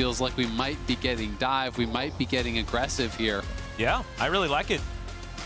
feels like we might be getting dive, we might be getting aggressive here. Yeah, I really like it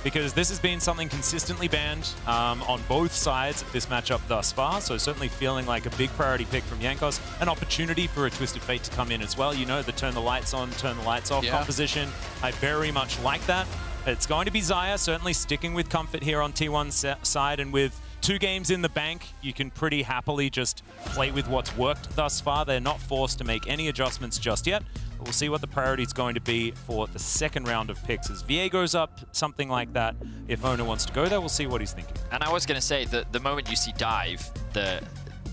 because this has been something consistently banned um, on both sides of this matchup thus far. So certainly feeling like a big priority pick from Jankos, An opportunity for a Twisted Fate to come in as well. You know, the turn the lights on, turn the lights off Yeah. composition. I very much like that. It's going to be Xayah, certainly sticking with comfort here on T1's side and with two games in the bank, you can pretty happily just play with what's worked thus far. They're not forced to make any adjustments just yet. But we'll see what the priority is going to be for the second round of picks. As VA goes up, something like that. If Oner wants to go there, we'll see what he's thinking. And I was going to say that the moment you see dive, the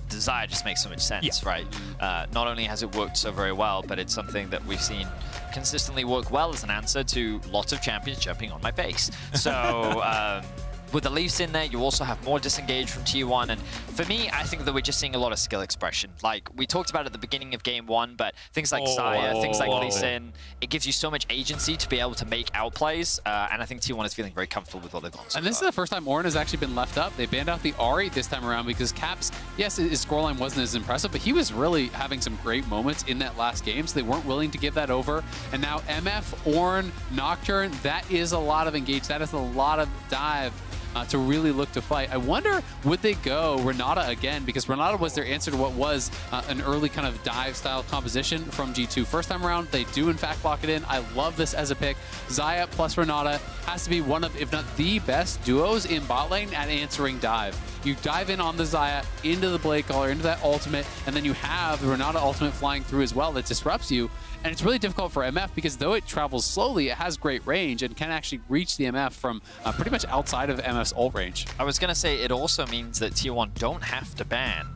desire just makes so much sense, Yeah. right? Uh, not only has it worked so very well, but it's something that we've seen consistently work well as an answer to lots of champions jumping on my face. So. um, with the Leafs in there, you also have more disengage from T1. And for me, I think that we're just seeing a lot of skill expression. Like we talked about at the beginning of game one, but things like Oh, Saya, things like whoa. Lee Sin, it gives you so much agency to be able to make outplays. Uh, and I think T1 is feeling very comfortable with what they've gone so And this is the first time Ornn has actually been left up. They banned out the Ahri this time around because Caps, yes, his scoreline wasn't as impressive, but he was really having some great moments in that last game, so they weren't willing to give that over. And now MF, Ornn, Nocturne, that is a lot of engage. That is a lot of dive. Uh, to really look to fight. I wonder, would they go Renata again? Because Renata was their answer to what was uh, an early kind of dive style composition from G2. First time around, they do in fact lock it in. I love this as a pick. Xayah plus Renata has to be one of, if not the best duos in bot lane at answering dive. You dive in on the Xayah, into the Blade Caller, into that ultimate, and then you have the Renata ultimate flying through as well that disrupts you. And it's really difficult for MF because though it travels slowly, it has great range and can actually reach the MF from uh, pretty much outside of MF's ult range. I was going to say it also means that Tier 1 don't have to ban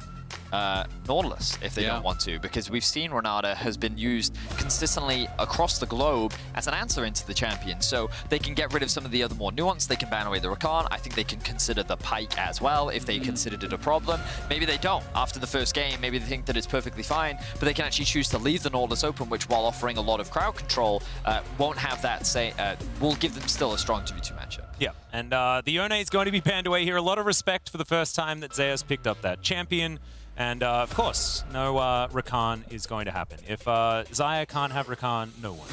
uh, Nautilus if they Yeah. don't want to, because we've seen Renata has been used consistently across the globe as an answer into the champion. So they can get rid of some of the other more nuance. They can ban away the Rakan. I think they can consider the Pyke as well if they considered it a problem. Maybe they don't after the first game. Maybe they think that it's perfectly fine, but they can actually choose to leave the Nautilus open, which while offering a lot of crowd control, uh, won't have that say, uh, will give them still a strong 2v2 matchup. Yeah, and uh, the Yone is going to be banned away here. A lot of respect for the first time that Zeus picked up that champion. And uh, of course, no uh, Rakan is going to happen. If uh, Xayah can't have Rakan, no one.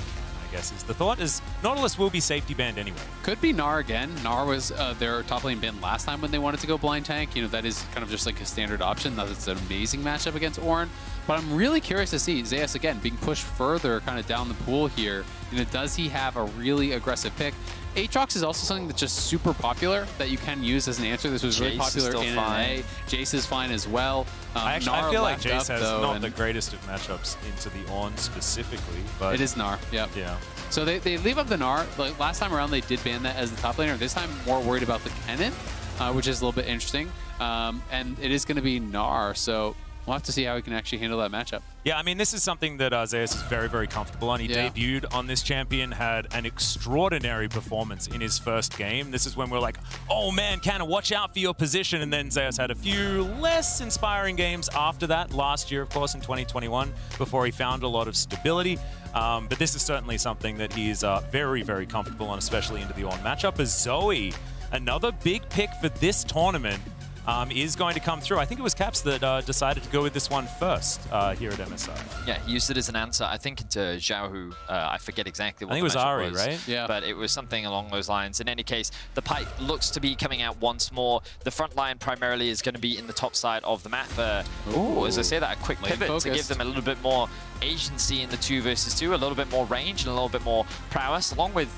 I guess is the thought. Is Nautilus will be safety banned anyway. Could be Gnar again. Gnar was uh, their top lane bin last time when they wanted to go blind tank. You know, that is kind of just like a standard option. That's an amazing matchup against Ornn. But I'm really curious to see Zeus again being pushed further kind of down the pool here. You know, does he have a really aggressive pick? Aatrox is also something that's just super popular that you can use as an answer. This was really Jace is popular still in fine. NA. Jace is fine as well. Um, I actually I feel like Jace up, has though, not the greatest of matchups into the Ornn specifically, but It is Gnar, yep. Yeah. So they, they leave up the Gnar. Like last time around, they did ban that as the top laner. This time, more worried about the Kennen, uh, which is a little bit interesting. Um, and it is going to be Gnar, so we'll have to see how he can actually handle that matchup. Yeah, I mean, this is something that Zeus is very, very comfortable on. He Yeah. debuted on this champion, had an extraordinary performance in his first game. This is when we're like, oh man, Canna, watch out for your position. And then Zeus had a few less inspiring games after that, last year, of course, in 2021, before he found a lot of stability. Um, but this is certainly something that he's uh, very, very comfortable on, especially into the Ornn matchup. As Zoe, another big pick for this tournament, um, is going to come through. I think it was Caps that uh, decided to go with this one first uh, here at MSI. Yeah, he used it as an answer, I think, into Zhao Hu. Uh, I forget exactly what I think the it was matchup Ahri, right? Yeah. But it was something along those lines. In any case, the pipe looks to be coming out once more. The front line primarily is going to be in the top side of the map. Uh, ooh, as I say that, a quick Lane pivot to give them a little bit more agency in the two versus two, a little bit more range and a little bit more prowess, along with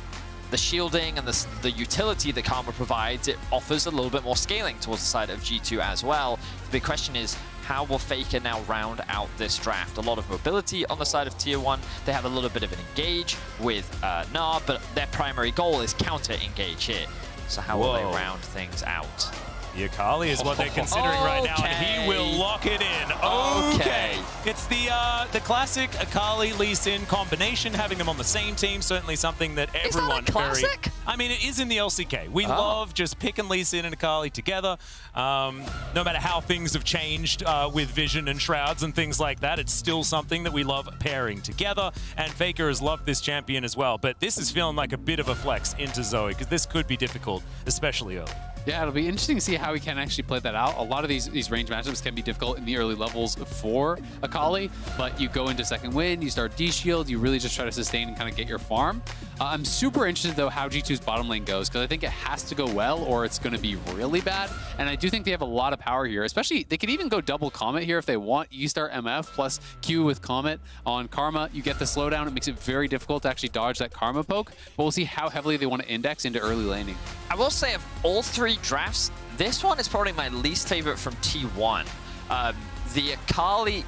the shielding and the, the utility that Karma provides, it offers a little bit more scaling towards the side of G2 as well. The big question is, how will Faker now round out this draft? A lot of mobility on the side of Tier 1. They have a little bit of an engage with uh, Gnar, but their primary goal is counter-engage here. So how will they round things out? The Akali is what they're considering right now, and he will lock it in. Okay. Okay. It's the uh, the classic Akali Lee Sin combination, having them on the same team, certainly something that that everyone very. classic? I mean, it is in the LCK. We Oh. love just picking Lee Sin and Akali together. Um, no matter how things have changed uh, with Vision and Shrouds and things like that, it's still something that we love pairing together. And Faker has loved this champion as well. But this is feeling like a bit of a flex into Zoe, because this could be difficult, especially early. Yeah, it'll be interesting to see how he can actually play that out. A lot of these these range matchups can be difficult in the early levels for Akali, but you go into second wind, you start D-shield, you really just try to sustain and kind of get your farm. Uh, I'm super interested, though, how G2's bottom lane goes, because I think it has to go well or it's going to be really bad. And I do think they have a lot of power here, especially they could even go double Comet here if they want. You start MF plus Q with Comet on Karma. You get the slowdown. It makes it very difficult to actually dodge that Karma poke, but we'll see how heavily they want to index into early laning. I will say of all three drafts, this one is probably my least favorite from T1. Um, the Akali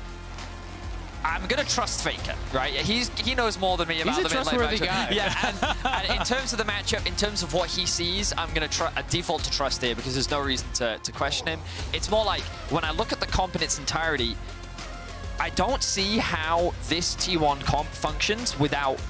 I'm gonna trust Faker, right? He's he knows more than me about He's the mid lane matchup. Guy. Yeah, and, and, in terms of the matchup, in terms of what he sees, I'm gonna try a default to trust here because there's no reason to, to question him. It's more like when I look at the comp in its entirety, I don't see how this T1 comp functions without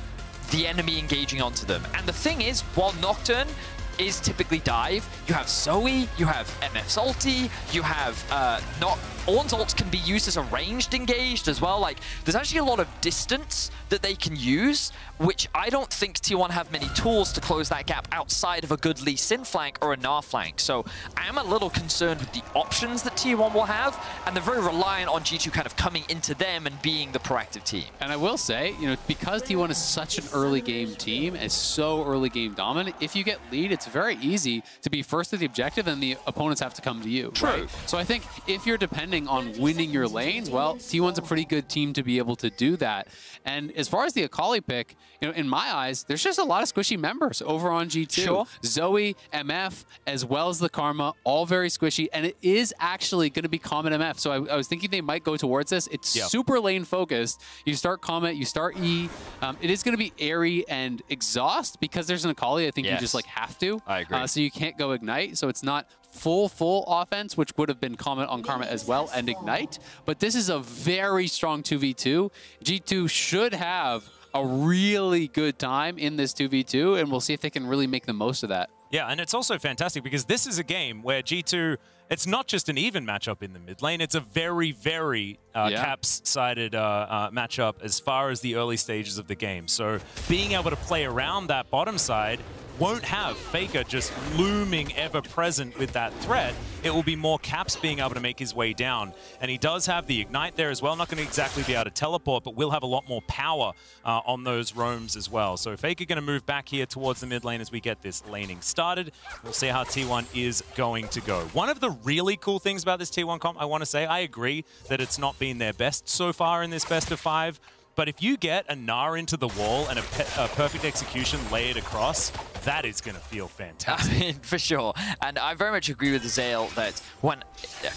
the enemy engaging onto them. And the thing is, while Nocturne is typically dive, you have Zoe, you have MF Salty, you have uh, not Ornn's ults can be used as a ranged engaged as well. Like, there's actually a lot of distance that they can use, which I don't think T1 have many tools to close that gap outside of a good Lee Sin flank or a Gnar flank. So I am a little concerned with the options that T1 will have, and they're very reliant on G2 kind of coming into them and being the proactive team. And I will say, you know, because T1 is such an early game team and so early game dominant, if you get lead, it's very easy to be first to the objective and the opponents have to come to you. True. Right? So I think if you're depending on winning your lanes, well, T1's a pretty good team to be able to do that. And as far as the Akali pick, you know, in my eyes, there's just a lot of squishy members over on G2. Sure. Zoe, MF, as well as the Karma, all very squishy, and it is actually going to be Comet MF. So I, I, was thinking they might go towards this. It's yep. super lane focused. You start Comet, you start E. Um, it is going to be Aery and exhaust because there's an Akali. I think yes. you just like have to. I agree. Uh, so you can't go Ignite. So it's not full, full offense, which would have been Comet on Karma as well, and Ignite. But this is a very strong 2v2. G2 should have a really good time in this 2v2, and we'll see if they can really make the most of that. Yeah, and it's also fantastic because this is a game where G2, it's not just an even matchup in the mid lane, it's a very, very uh, yeah. caps-sided uh, uh, matchup as far as the early stages of the game. So being able to play around that bottom side won't have Faker just looming ever present with that threat. It will be more Caps being able to make his way down. And he does have the Ignite there as well. Not going to exactly be able to teleport, but will have a lot more power uh, on those roams as well. So Faker going to move back here towards the mid lane as we get this laning started. We'll see how T1 is going to go. One of the really cool things about this T1 comp, I want to say, I agree that it's not been their best so far in this best of five. But if you get a Gnar into the wall and a, a perfect execution layered across, that is going to feel fantastic. I mean, for sure. And I very much agree with Zale that when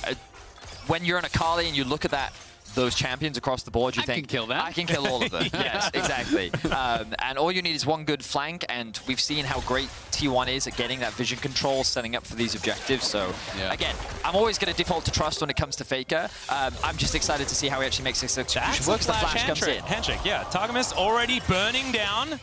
uh, when you're an Akali and you look at that those champions across the board, you I think, can kill them. I can kill all of them. yes, exactly. Um, and all you need is one good flank, and we've seen how great T1 is at getting that vision control, setting up for these objectives. So, yeah. again, I'm always going to default to trust when it comes to Faker. Um, I'm just excited to see how he actually makes this execution works. The flash comes in. Handshake, yeah. Targamas already burning down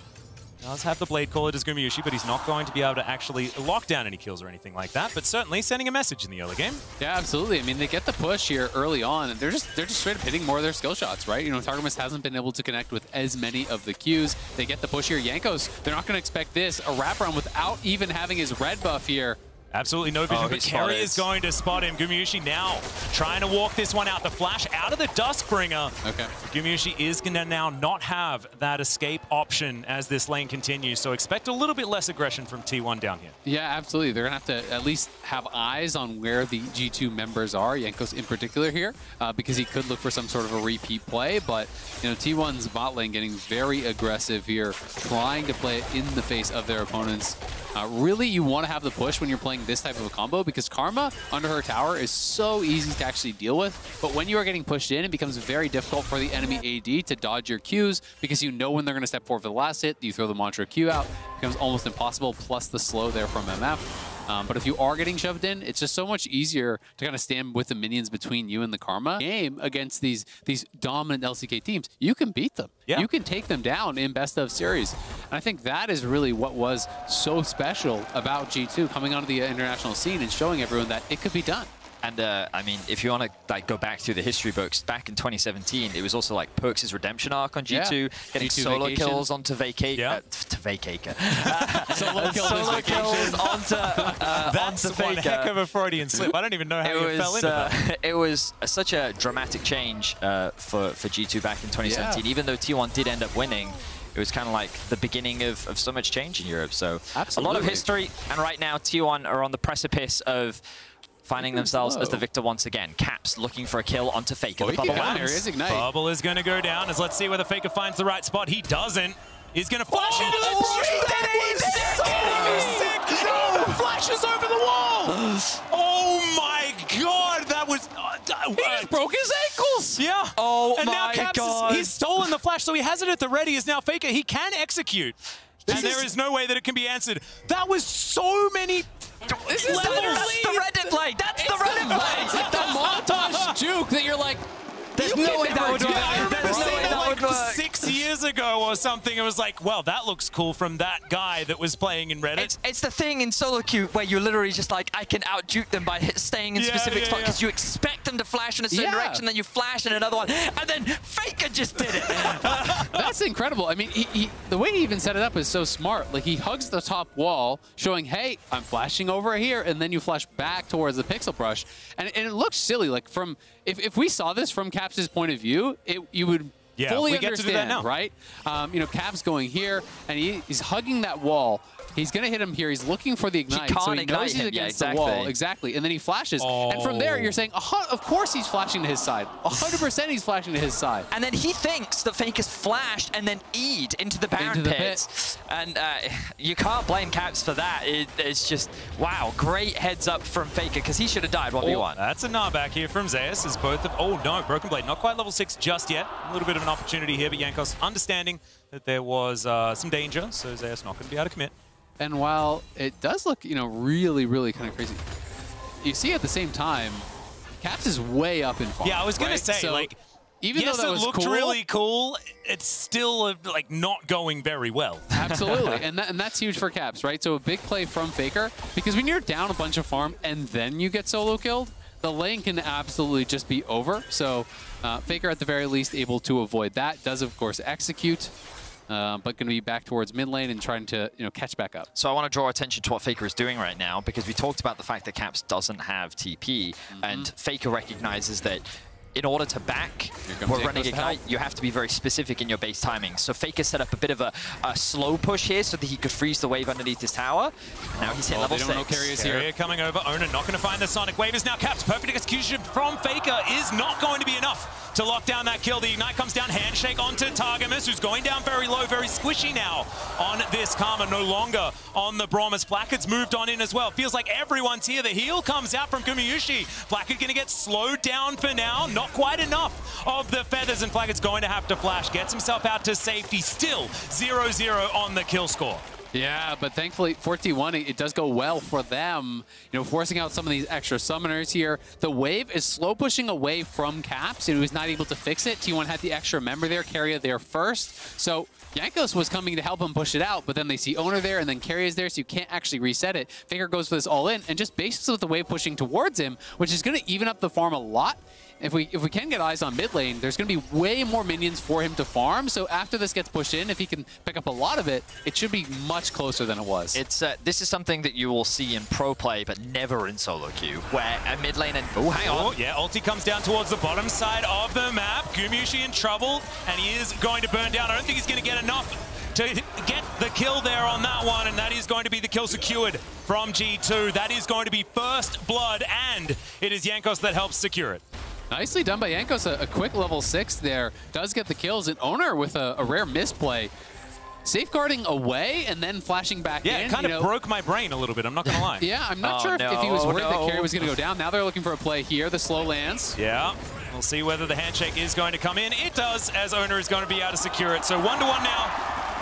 does have the Blade Caller, Gumayusi, but he's not going to be able to actually lock down any kills or anything like that, but certainly sending a message in the early game. Yeah, absolutely. I mean, they get the push here early on, and they're just they're just straight up hitting more of their skill shots, right? You know, Targamas hasn't been able to connect with as many of the Qs. They get the push here. Jankos, they're not going to expect this. A wraparound without even having his red buff here. Absolutely no vision, oh, but Keria is going to spot him. Gumayusi now trying to walk this one out. The flash out of the Duskbringer. Okay. Gumayusi is going to now not have that escape option as this lane continues, so expect a little bit less aggression from T1 down here. Yeah, absolutely. They're going to have to at least have eyes on where the G2 members are, Jankos in particular here, uh, because he could look for some sort of a repeat play, but you know, T1's bot lane getting very aggressive here, trying to play it in the face of their opponents. Uh, really, you want to have the push when you're playing this type of a combo because Karma under her tower is so easy to actually deal with. But when you are getting pushed in, it becomes very difficult for the enemy AD to dodge your Qs because you know when they're going to step forward for the last hit. You throw the Mantra Q out. It becomes almost impossible, plus the slow there from MF. Um, but if you are getting shoved in, it's just so much easier to kind of stand with the minions between you and the Karma. Game against these these dominant LCK teams, you can beat them. Yeah. You can take them down in best of series. And I think that is really what was so special about G2 coming onto the international scene and showing everyone that it could be done. And uh, I mean, if you want to like go back through the history books, back in 2017, it was also like Perks' redemption arc on G2, Yeah. getting G2 solo vacation. kills onto Vacate, Yeah. uh, to Vacate, Solo kill solo kills onto uh, That's onto one heck of a Freudian slip. I don't even know how it you fell was into uh, that. it was a, such a dramatic change uh, for for G2 back in 2017. Yeah. Even though T1 did end up winning, it was kind of like the beginning of, of so much change in Europe. So a lot of history, and right now T1 are on the precipice of finding themselves as the victor once again. Caps looking for a kill onto Faker. Oh, the bubble can down lands. here. Is Ignite. Bubble is going to go down as let's see whether Faker finds the right spot. He doesn't. He's going to flash Oh, into the oh, brush. he did it, That did it. was sick. No, flashes over the wall. Oh my god, that was. Uh, He just broke his ankles. yeah. Oh and now my Caps is- he's stolen the flash, so he has it at the ready. Is now Faker. He can execute. and there is no way that it can be answered. That was so many. This is. That's the Reddit play. That's the Reddit play. It's like the montage juke that you're like, There's no way that would work. I remember There's no seeing way that that like would work. six years ago or something. It was like, well, that looks cool from that guy that was playing in Reddit. It's, it's the thing in solo queue where you're literally just like, I can out juke them by staying in Yeah, specific yeah, spot yeah. because you expect them to flash in a certain Yeah. direction, then you flash in another one, and then Faker just did it. That's incredible. I mean, he, he, the way he even set it up is so smart. Like, he hugs the top wall, showing, hey, I'm flashing over here, and then you flash back towards the pixel brush. And, and it looks silly. Like, from if, if we saw this from Caps' point of view, it, you would Yeah, fully we get to do that now. right? Um, you know, Caps going here, and he, he's hugging that wall. He's going to hit him here. He's looking for the ignite. so can't he ignite knows he's him. Yeah, against the wall. exactly. Exactly. And then he flashes. And from there, Oh. you're saying, "Uh-huh, of course he's flashing to his side. 100% he's flashing to his side. and then he thinks that Faker's flashed and then E'd into the Baron Into the pit. And uh, you can't blame Caps for that. It, it's just, wow, great heads up from Faker because he should have died 1v1. That's a gnaw back here from Zeus as both of... Oh, no, Broken Blade. Not quite level 6 just yet. A little bit of an opportunity here, but Jankos understanding that there was uh, some danger, so Zeus not going to be able to commit. And while it does look, you know, really, really kind of crazy, you see at the same time, Caps is way up in farm. Yeah, I was going right? to say, So like... even yes, though that it was looked cool, really cool. It's still, uh, like, not going very well. absolutely, and that, and that's huge for Caps, right? So a big play from Faker because when you're down a bunch of farm and then you get solo killed, the lane can absolutely just be over. So uh, Faker, at the very least, able to avoid that. Does of course execute, uh, but going to be back towards mid lane and trying to you know catch back up. So I want to draw attention to what Faker is doing right now because we talked about the fact that Caps doesn't have TP, Mm-hmm. and Faker recognizes that in order to back Here comes what Jankos running to Ignite, you have to be very specific in your base timing. So Faker set up a bit of a, a slow push here so that he could freeze the wave underneath his tower. Now he's hit Oh, level they don't 6. Keria's here. Keria coming over. Onan not going to find the Sonic Wave is now capped. Perfect execution from Faker is not going to be enough to lock down that kill. The Ignite comes down. Handshake onto Targamas, who's going down very low, very squishy now on this Karma. No longer on the Bromas. Flakked's moved on in as well. Feels like everyone's here. The heal comes out from Gumayusi. Going to get slowed down for now. Not quite enough of the feathers, and Flakked's going to have to flash. Gets himself out to safety. Still 0-0 on the kill score. Yeah, but thankfully, 4T1, it it does go well for them, you know, forcing out some of these extra summoners here. The wave is slow pushing away from Caps, and he was not able to fix it. T1 had the extra member there, Keria there first. So Jankos was coming to help him push it out, but then they see Oner there, and then Keria's there, so you can't actually reset it. Faker goes for this all in, and just bases with the wave pushing towards him, which is going to even up the farm a lot. If we if we can get eyes on mid lane, there's going to be way more minions for him to farm. So after this gets pushed in, if he can pick up a lot of it, it should be much closer than it was. It's uh, This is something that you will see in pro play, but never in solo queue, where a mid lane and... Oh, hang on. Oh, yeah, ulti comes down towards the bottom side of the map. Gumayusi in trouble, and he is going to burn down. I don't think he's going to get enough to get the kill there on that one, and that is going to be the kill secured from G2. That is going to be first blood, and it is Jankos that helps secure it. Nicely done by Jankos. A, a quick level six there does get the kills. And Oner with a, a rare misplay, safeguarding away and then flashing back Yeah, in. it kind of know. broke my brain a little bit, I'm not going to lie. Yeah, I'm not Oh, sure if, if he was no, worried that no. Carry was going to go down. Now they're looking for a play here. The slow lands. Yeah, we'll see whether the handshake is going to come in. It does, as Oner is going to be able to secure it. So one to one now,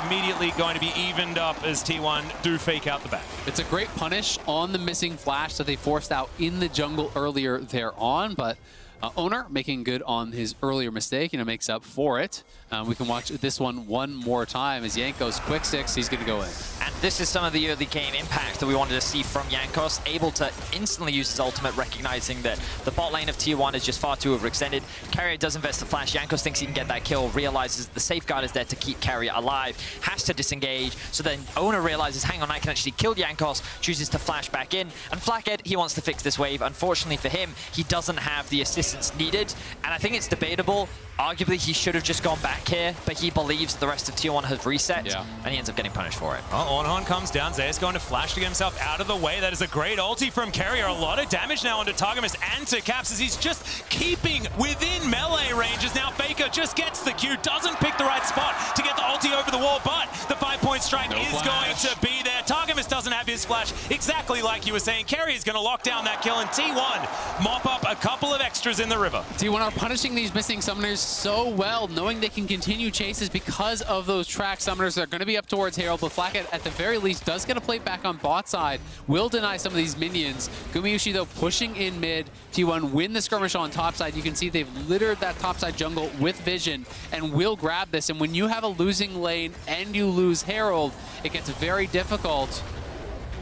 immediately going to be evened up as T1 do fake out the back. It's a great punish on the missing flash that they forced out in the jungle earlier there on, but uh, Oner making good on his earlier mistake, you know, makes up for it. Um, we can watch this one one more time as Yanko's quick six, he's going to go in. And this is some of the early game impact that we wanted to see from Jankos, able to instantly use his ultimate, recognizing that the bot lane of T1 is just far too overextended. Keria does invest the flash. Jankos thinks he can get that kill, realizes the safeguard is there to keep Keria alive, has to disengage. So then Oner realizes, hang on, I can actually kill Jankos, chooses to flash back in. And Flakked, he wants to fix this wave. Unfortunately for him, he doesn't have the assistance needed. And I think it's debatable. Arguably, he should have just gone back here, but he believes the rest of Tier 1 has reset, Yeah. and he ends up getting punished for it. Well, Ornhorn comes down. Zeus going to flash to get himself out of the way. That is a great ulti from Keria. A lot of damage now onto Targamas and to Caps as he's just keeping within melee ranges. Now Faker just gets the Q, doesn't pick the right spot to get the ulti over the wall, but the five-point strike No is flash. going to be there. Targamas doesn't have his flash, exactly like you were saying. Keria is going to lock down that kill, and T1 mop up a couple of extras in the river. T1 are punishing these missing summoners so well, knowing they can continue chases because of those track summoners. They're going to be up towards Herald, but Flakked, at the very least, does get a plate back on bot side, will deny some of these minions. Gumayusi, though, pushing in mid. T1 win the skirmish on top side. You can see they've littered that top side jungle with vision and will grab this. And when you have a losing lane and you lose Herald, it gets very difficult.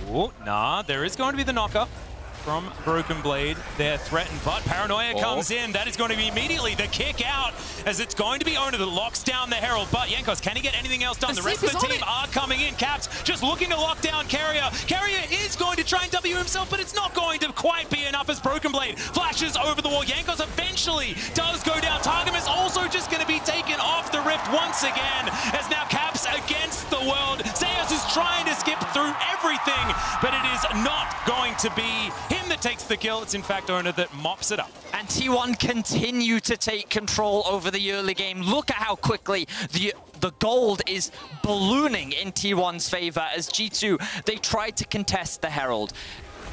Oh, nah, there is going to be the knockup from Broken Blade. They're threatened, but Paranoia Oh. comes in. That is going to be immediately the kick out, as it's going to be Oner that locks down the Herald. But Jankos, can he get anything else done? The The, rest of the team it. are coming in. Caps just looking to lock down Keria. Keria is going to try and W himself, but it's not going to quite be enough as Broken Blade flashes over the wall. Jankos eventually does go down. Targum is also just going to be taken off the rift once again, as now Caps against the world. Trying to skip through everything, but it is not going to be him that takes the kill. It's in fact Oner that mops it up. And T1 continue to take control over the early game. Look at how quickly the the gold is ballooning in T1's favor as G2, they tried to contest the Herald.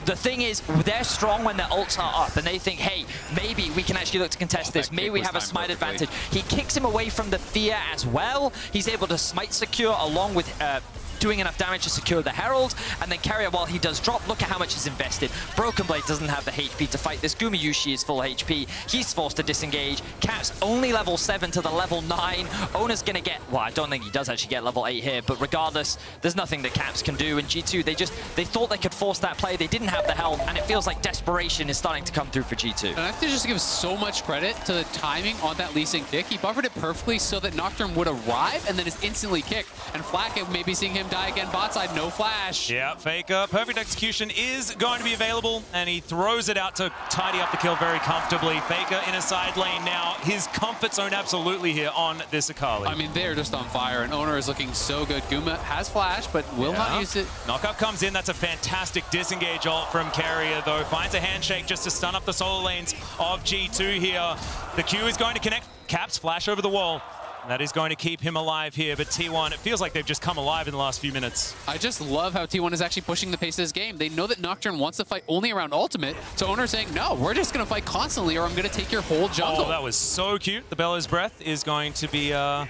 The thing is, they're strong when their ults are up, and they think, hey, maybe we can actually look to contest Oh, this. Maybe we have a smite perfectly. advantage. He kicks him away from the fear as well. He's able to smite secure along with uh, doing enough damage to secure the Herald, and then Keria, while he does drop, look at how much is invested. Broken Blade doesn't have the HP to fight this. Gumayusi is full HP. He's forced to disengage. Caps only level 7 to the level 9. Oner's gonna get, well, I don't think he does actually get level 8 here, but regardless, there's nothing that Caps can do. And G2, they just, they thought they could force that play. They didn't have the help, and it feels like desperation is starting to come through for G2. And I have to just give so much credit to the timing on that Lee kick. He buffered it perfectly so that Nocturne would arrive and then is instantly kicked. And Flack, maybe seeing him die again bot side, no flash. Yeah, Faker. Perfect execution is going to be available, and he throws it out to tidy up the kill very comfortably. Faker in a side lane now. His comfort zone absolutely here on this Akali. I mean, they're just on fire, and Oner is looking so good. Guma has flash, but will not use it. Knockup comes in. That's a fantastic disengage ult from Keria, though. Finds a handshake just to stun up the solo lanes of G2 here. The Q is going to connect. Caps flash over the wall. That is going to keep him alive here, but T1, it feels like they've just come alive in the last few minutes. I just love how T1 is actually pushing the pace of this game. They know that Nocturne wants to fight only around ultimate, so Oner saying, no, we're just going to fight constantly or I'm going to take your whole jungle. Oh, that was so cute. The Bellows Breath is going to be uh,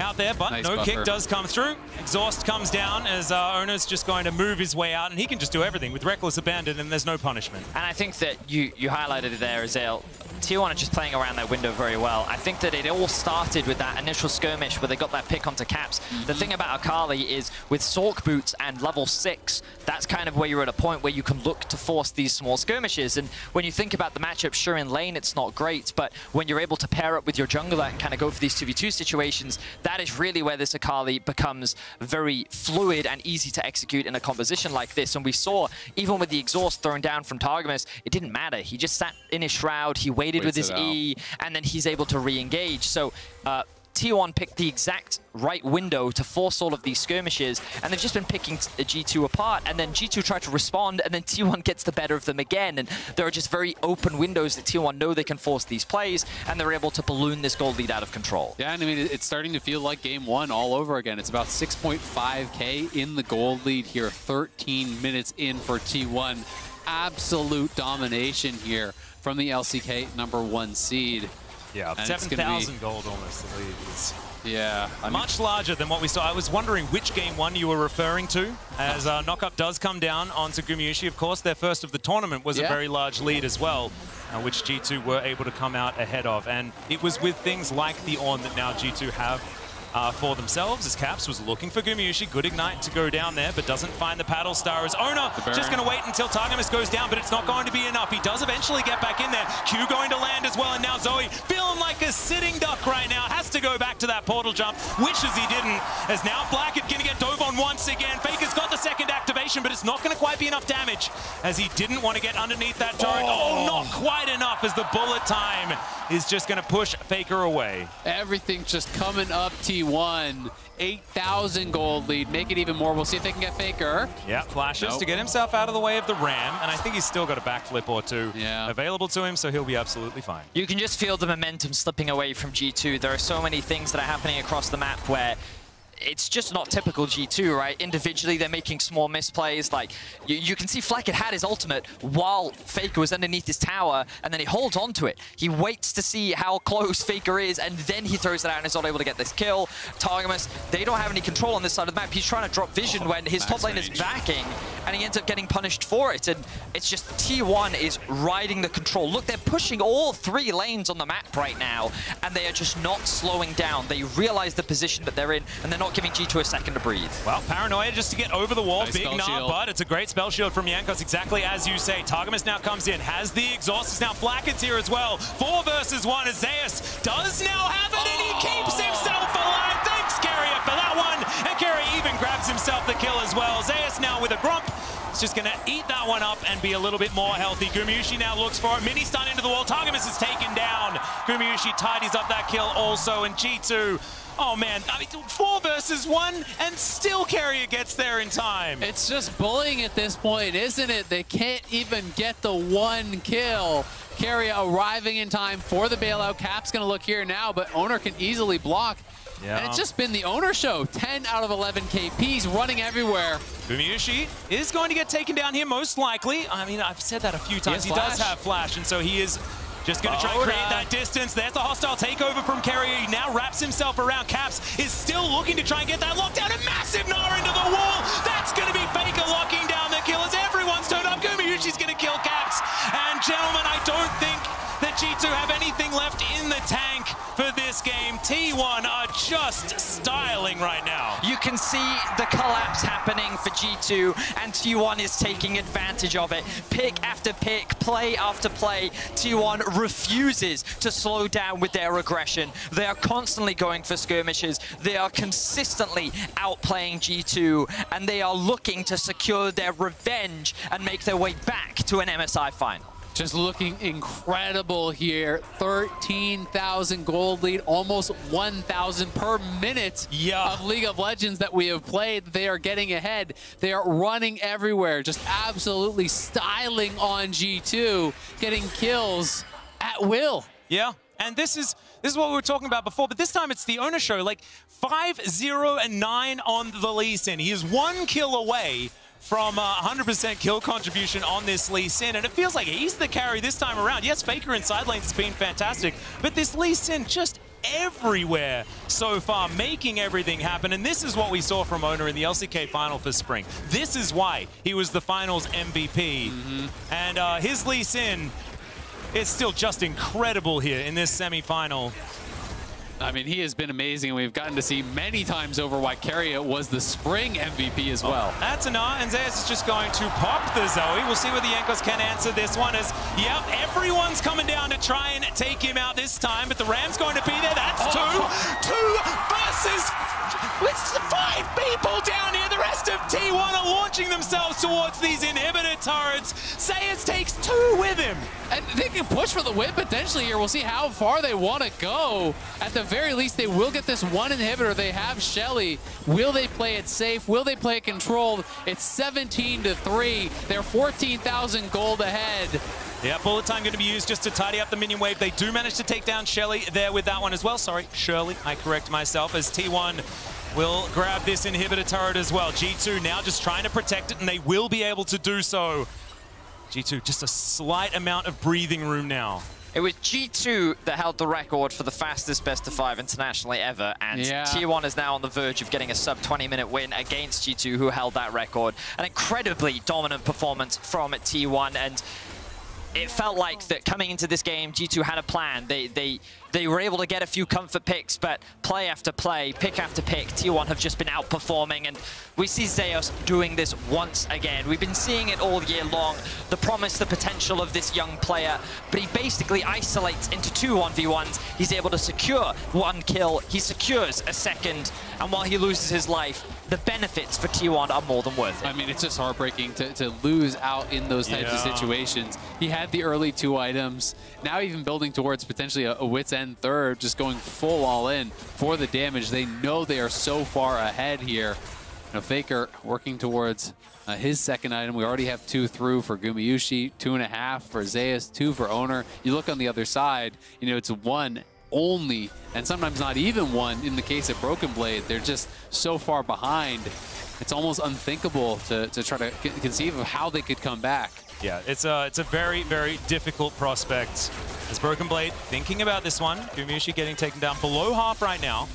out there, but Nice no buffer. kick does come through. Exhaust comes down as uh, Oner's just going to move his way out, and he can just do everything with Reckless Abandon, and there's no punishment. And I think that you, you highlighted it there, Azael. T1 are just playing around that window very well. I think that it all started with that initial skirmish where they got that pick onto Caps. The thing about Akali is with Sorc Boots and level 6, that's kind of where you're at a point where you can look to force these small skirmishes. And when you think about the matchup, sure, in lane it's not great, but when you're able to pair up with your jungler and kind of go for these 2v2 situations, that is really where this Akali becomes very fluid and easy to execute in a composition like this. And we saw, even with the exhaust thrown down from Targamas, it didn't matter. He just sat in his shroud, he waited with his out. E, and then he's able to re-engage. So uh, T1 picked the exact right window to force all of these skirmishes, and they've just been picking uh, G2 apart, and then G2 tried to respond, and then T1 gets the better of them again, and there are just very open windows that T1 know they can force these plays, and they're able to balloon this gold lead out of control. Yeah, and I mean, it's starting to feel like game one all over again. It's about 6.5K in the gold lead here, 13 minutes in for T1. Absolute domination here from the LCK number one seed. Yeah, And it's gonna be- 7,000 gold almost the lead is Yeah, I mean, much larger than what we saw. I was wondering which game one you were referring to, as uh, Knockup does come down onto Gumayusi. Of course, their first of the tournament was a very large lead as well, uh, which G2 were able to come out ahead of. And it was with things like the Ornn that now G2 have uh, for themselves as Caps was looking for Gumayusi. Good Ignite to go down there, but doesn't find the Paddle Star as Oner just going to wait until Targamas goes down, but it's not going to be enough. He does eventually get back in there. Q going to land as well, and now Zoe feeling like a sitting duck right now. Has to go back to that portal jump. Wishes he didn't, as now Flakked going to get dove on once again. Faker's got the second activation, but it's not going to quite be enough damage, as he didn't want to get underneath that turret. Oh, oh not quite enough, as the bullet time is just going to push Faker away. Everything's just coming up T1. 8,000 gold lead. Make it even more. We'll see if they can get Faker. Yeah, flashes nope. to get himself out of the way of the Ram, and I think he's still got a backflip or two yeah. available to him, so he'll be absolutely fine. You can just feel the momentum slipping away from G2. There are so many things that are happening across the map where it's just not typical G2, right? Individually, they're making small misplays. Like, you, you can see Fleck had his ultimate while Faker was underneath his tower, and then he holds on to it. He waits to see how close Faker is, and then he throws it out and is not able to get this kill. Targamas, they don't have any control on this side of the map. He's trying to drop vision oh, when his top lane range. is backing, and he ends up getting punished for it. And it's just T1 is riding the control. Look, they're pushing all three lanes on the map right now, and they are just not slowing down. They realize the position that they're in, and they're not not giving G2 a second to breathe. Well, Paranoia just to get over the wall. Nice Big knob, but it's a great spell shield from Jankos, exactly as you say. Targamas now comes in, has the exhaust, is now Flakked's here as well. Four versus one, as Zeus does now have it, and he keeps himself alive. Thanks, Keria, for that one. And Keria even grabs himself the kill as well. Zeus now with a grump. It's just going to eat that one up and be a little bit more healthy. Gumayusi now looks for it. Mini stun into the wall. Targamas is taken down. Gumayusi tidies up that kill also, and G2 Oh man, I mean, four versus one, and still Keria gets there in time. It's just bullying at this point, isn't it? They can't even get the one kill. Keria arriving in time for the bailout. Cap's gonna look here now, but Oner can easily block. Yeah. And it's just been the Oner show. 10 out of 11 KPs running everywhere. Gumayusi is going to get taken down here most likely. I mean, I've said that a few times. He, he does have flash, and so he is just going to try and create that distance. There's a hostile takeover from Keria. He now wraps himself around. Caps is still looking to try and get that lockdown. A massive Gnar into the wall. That's going to be Faker locking down the killers. everyone's turned up. Gumayusi's going to kill Caps. And gentlemen, I don't think G2 have anything left in the tank for this game. T1 are just styling right now. You can see the collapse happening for G2, and T1 is taking advantage of it. Pick after pick, play after play, T1 refuses to slow down with their aggression. They are constantly going for skirmishes. They are consistently outplaying G2, and they are looking to secure their revenge and make their way back to an MSI final. Just looking incredible here. 13,000 gold lead, almost 1,000 per minute yeah. of League of Legends that we have played. They are getting ahead. They are running everywhere, just absolutely styling on G2, getting kills at will. Yeah, and this is this is what we were talking about before, but this time it's the Oner show. Like 5, 0, and 9 on the Lee Sin. He is one kill away from 100% uh, kill contribution on this Lee Sin, and it feels like he's the carry this time around. Yes, Faker in side lanes has been fantastic, but this Lee Sin just everywhere so far, making everything happen. And this is what we saw from Oner in the LCK final for spring. This is why he was the finals MVP. Mm -hmm. And uh, his Lee Sin is still just incredible here in this semifinal. I mean, he has been amazing. And we've gotten to see many times over why Keria was the spring MVP as well. Oh, that's enough, and Zeus is just going to pop the Zoe. We'll see whether Jankos can answer this one as, yep, everyone's coming down to try and take him out this time, but the Ram's going to be there. That's oh. two. Two versus with five people down here. The rest of T1 are launching themselves towards these inhibitor turrets. Sayers takes two with him. And they can push for the win potentially here. We'll see how far they want to go. At the very least, they will get this one inhibitor. They have Shelly. Will they play it safe? Will they play it controlled? It's 17 to 3. They're 14,000 gold ahead. Yeah, bullet time going to be used just to tidy up the minion wave. They do manage to take down Shelly there with that one as well. Sorry, Shirley, I correct myself, as T1 will grab this inhibitor turret as well. G2 now just trying to protect it, and they will be able to do so. G2, just a slight amount of breathing room now. It was G2 that held the record for the fastest best of five internationally ever, and yeah. T1 is now on the verge of getting a sub 20 minute win against G2 who held that record. An incredibly dominant performance from T1, and it felt like that coming into this game, G2 had a plan. They they they were able to get a few comfort picks, but play after play, pick after pick, T1 have just been outperforming, and we see Zeus doing this once again. We've been seeing it all year long, the promise, the potential of this young player, but he basically isolates into two 1v1s. He's able to secure one kill, he secures a second, and while he loses his life, the benefits for T1 are more than worth it. I mean, it's just heartbreaking to, to lose out in those types Yeah. of situations. He had the early two items, now even building towards potentially a, a wit's end third, just going full all in for the damage. They know they are so far ahead here. You know, Faker working towards uh, his second item. We already have two through for Gumayusi, two and a half for Zeus, two for Oner. You look on the other side, you know, it's one only, and sometimes not even one in the case of Broken Blade. They're just so far behind. It's almost unthinkable to, to try to conceive of how they could come back. Yeah, it's a it's a very very difficult prospect. As Broken Blade thinking about this one, Gumayusi getting taken down below half right now.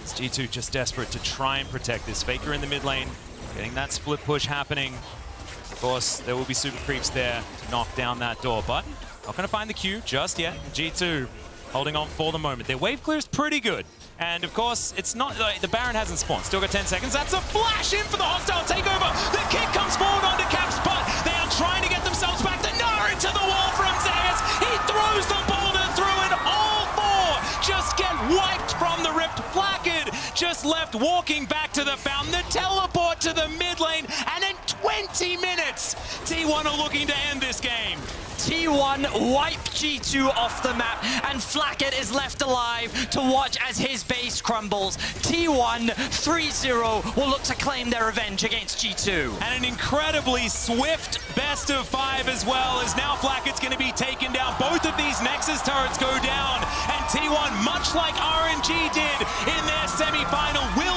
It's G2 just desperate to try and protect this. Faker in the mid lane, getting that split push happening. Of course, there will be super creeps there to knock down that door, but not going to find the Q just yet. G2 holding on for the moment. Their wave clear is pretty good. And of course, it's not like the Baron hasn't spawned. Still got 10 seconds. That's a flash in for the hostile takeover. The kick comes forward onto Caps, but they are trying to get themselves back. The Nara into the wall from Zeus. He throws the boulder through and all four just get wiped from the rift. Flakked just left walking back to the fountain. The teleport to the mid lane. And in 20 minutes, T1 are looking to end this game. T1 wipe G2 off the map, and Flakked is left alive to watch as his base crumbles. T1 3-0 will look to claim their revenge against G2. And an incredibly swift best of five as well, as now Flakked's going to be taken down. Both of these Nexus turrets go down, and T1, much like RNG did in their semi-final, will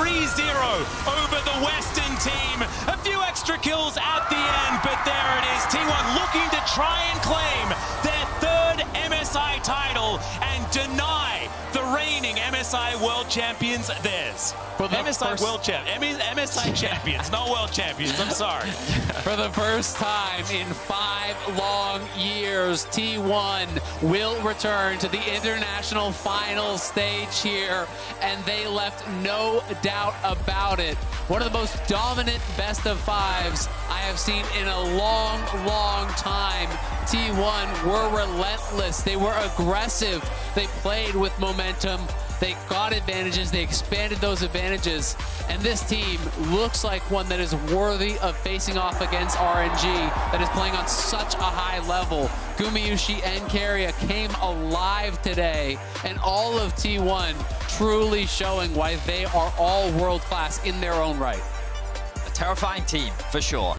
3-0 over the Western team. A few extra kills at the end, but there it is. T1 looking to try and claim their third MSI title and deny the reigning MSI World Champions theirs. For the MSI first- World Champ, MSI champions, not World Champions. I'm sorry. For the first time in five long years, T1 will return to the international final stage here, and they left no doubt about it. One of the most dominant best of fives I have seen in a long, long time. T1 were relentless. They were aggressive. They played with momentum. They got advantages, they expanded those advantages, and this team looks like one that is worthy of facing off against RNG, that is playing on such a high level. Gumayusi and Keria came alive today, and all of T1 truly showing why they are all world class in their own right. A terrifying team, for sure.